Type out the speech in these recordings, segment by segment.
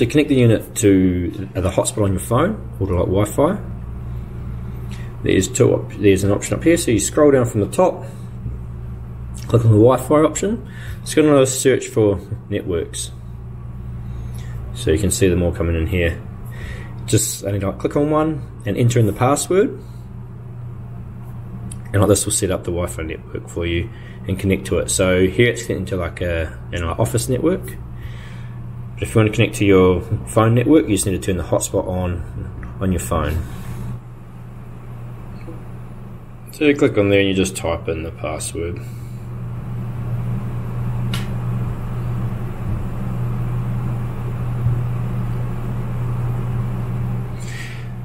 to connect the unit to the hotspot on your phone or to like Wi-Fi, there's two. Op- there's an option up here. So you scroll down from the top, click on the Wi-Fi option. It's going to search for networks, so you can see them all coming in here. Just only like click on one and enter in the password, and like this will set up the Wi-Fi network for you and connect to it. So here it's connecting to like a an office network. But if you want to connect to your phone network, you just need to turn the hotspot on on your phone. So you click on there and you just type in the password.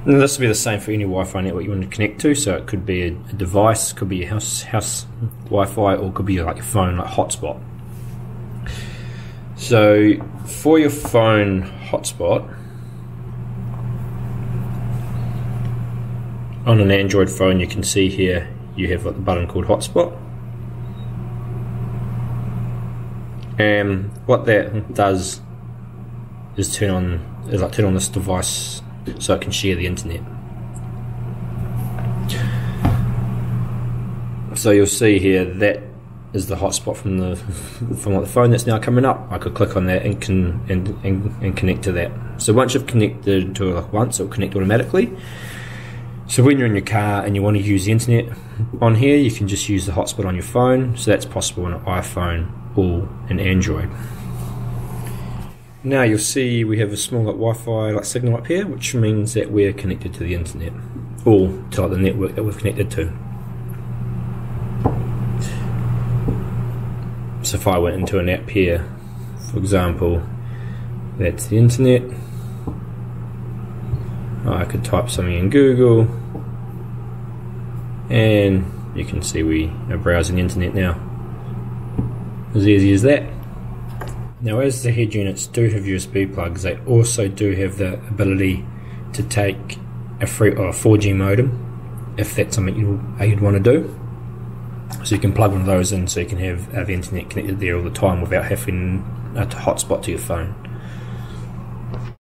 And this will be the same for any Wi-Fi network you want to connect to. So it could be a, device, could be your house house Wi-Fi, or could be like your phone like hotspot. So for your phone hotspot on an Android phone, you can see here you have like the button called hotspot. And what that does is turn on is like turn on this device so it can share the internet. So you'll see here that is the hotspot from the from the phone that's now coming up. I could click on that and can and, and, and connect to that. So once you've connected to it like once, it'll connect automatically. So when you're in your car and you want to use the internet on here, you can just use the hotspot on your phone. So that's possible on an iPhone or an Android. Now you'll see we have a small like, Wi-Fi like signal up here, which means that we're connected to the internet or to like, the network that we've connected to. If I went into an app here, for example, that's the internet. I could type something in Google, and you can see we are browsing the internet now. As easy as that. Now, as the head units do have USB plugs, they also do have the ability to take a free or a 4G modem, if that's something you, uh, you'd want to do. So you can plug one of those in, so you can have, have the internet connected there all the time without having a hotspot to your phone.